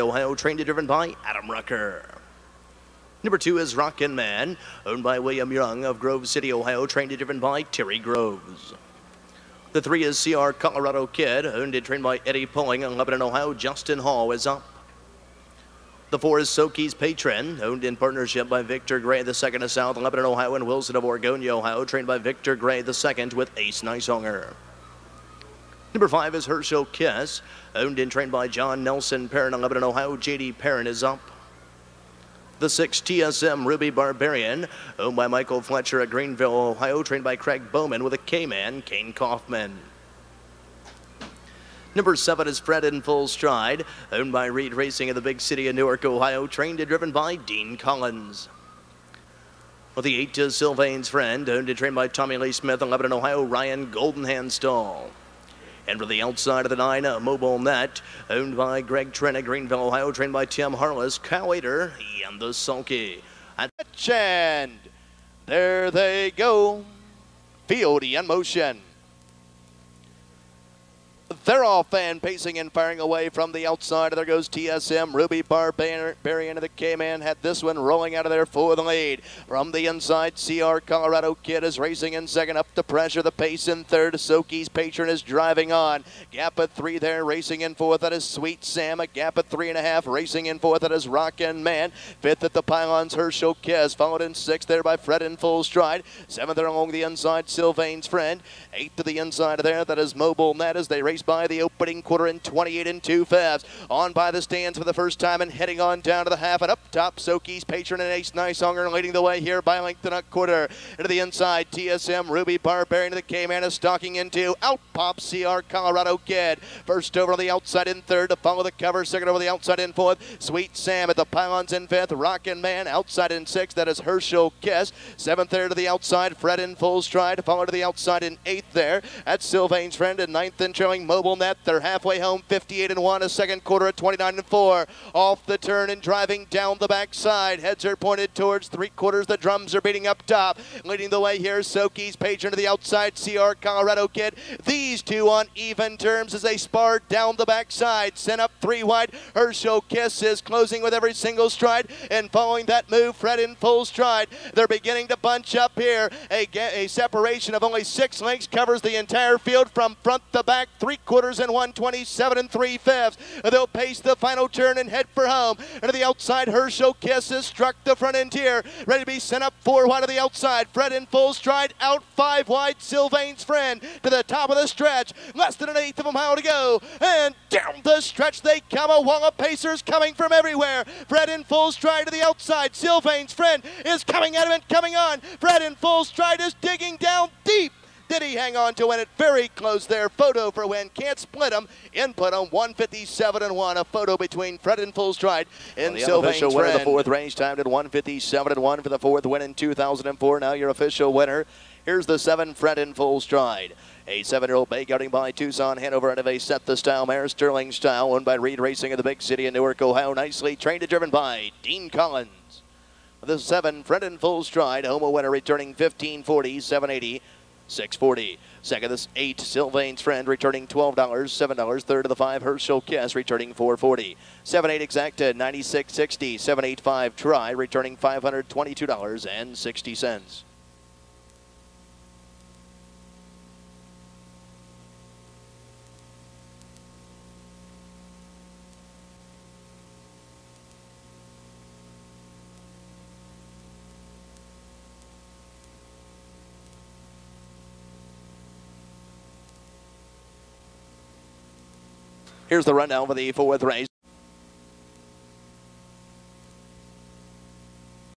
Ohio, trained and driven by Adam Rucker. Number two is Rockin' Man, owned by William Young of Grove City, Ohio, trained and driven by Terry Groves. The three is CR Colorado Kid, owned and trained by Eddie Pulling in Lebanon, Ohio. Justin Hall is up. The four is Soki's Patron, owned in partnership by Victor Gray the second of South Lebanon, Ohio, and Wilson of Oregonia, Ohio, trained by Victor Gray the second with Ace Nicehonger. Number five is Herschel Kiss, owned and trained by John Nelson Perrin, 11 Ohio. JD Perrin is up. The six TSM Ruby Barbarian, owned by Michael Fletcher at Greenville, Ohio, trained by Craig Bowman with a K-Man, Kane Kaufman. Number seven is Fred in Full Stride, owned by Reed Racing in the big city of Newark, Ohio, trained and driven by Dean Collins. With the eight is Sylvain's Friend, owned and trained by Tommy Lee Smith, 11 Ohio, Ryan Goldenhand Stall. And for the outside of the nine, a mobile net owned by Greg Trent Greenville, Ohio, trained by Tim Harless, Cal Waiter, and the Sulky. And there they go. Field in motion. They're all fan pacing and firing away from the outside. There goes TSM. Ruby Barbarian of the K-Man had this one rolling out of there for the lead. From the inside, CR Colorado Kid is racing in second. Up the pressure, the pace in third. Soki's Patron is driving on. Gap at three there, racing in fourth. That is Sweet Sam. A gap at three and a half, racing in fourth. That is Rockin' Man. Fifth at the pylons, Herschel Kiss. Followed in sixth there by Fred in full stride. Seventh there along the inside, Sylvain's Friend. Eighth to the inside of there, that is Mobile Net as they race by the opening quarter in 28 and 2 fifths. On by the stands for the first time and heading on down to the half and up top. Soki's Patron and Ace Nicehonger leading the way here by length and a quarter. Into the inside, TSM Ruby Barbarian to the K-Man is stalking into. Out pops CR Colorado Kid. First over on the outside in third to follow the cover. Second over the outside in fourth. Sweet Sam at the pylons in fifth. Rockin' Man outside in sixth. That is Herschel Kiss. Seventh there to the outside. Fred in full stride. To follow to the outside in eighth there. That's Sylvain's friend in ninth and showing Net. They're halfway home, 58 and 1, a second quarter at 29 and 4. Off the turn and driving down the backside. Heads are pointed towards three quarters. The drums are beating up top. Leading the way here, Soki's Patron to the outside, CR Colorado Kid. These two on even terms as they spar down the backside. Sent up three wide. Herschel Kiss is closing with every single stride. And following that move, Fred in full stride. They're beginning to bunch up here. A, a separation of only six lengths covers the entire field from front to back, three quarters and 127 and 3 fifths. They'll pace the final turn and head for home. And to the outside, Herschel Kisses struck the front end here. Ready to be sent up four wide to the outside. Fred in full stride, out five wide. Sylvain's friend to the top of the stretch. Less than an eighth of a mile to go. And down the stretch they come. A wall of pacers coming from everywhere. Fred in full stride to the outside. Sylvain's friend is coming at him and coming on. Fred in full stride is digging down deep. Did he hang on to win it? Very close there. Photo for win. Can't split them. Input on 157 and 1. A photo between Fred and Full Stride in well, the official winner. of The fourth range timed at 157 and 1 for the fourth win in 2004. Now your official winner. Here's the seven Fred in Full Stride. A seven-year-old bay gelding by Tucson Hanover out of a set the style mare Sterling style owned by Reed Racing in the big city in Newark, Ohio. Nicely trained and driven by Dean Collins. The seven Fred in Full Stride. Homo winner returning 1540, 780. 640. Second, this eight, Sylvain's friend returning $12, $7. Third of the five, Herschel Kiss returning 440. 7 8 exacted, 96.60. 785 try returning $522.60. Here's the rundown for the fourth race.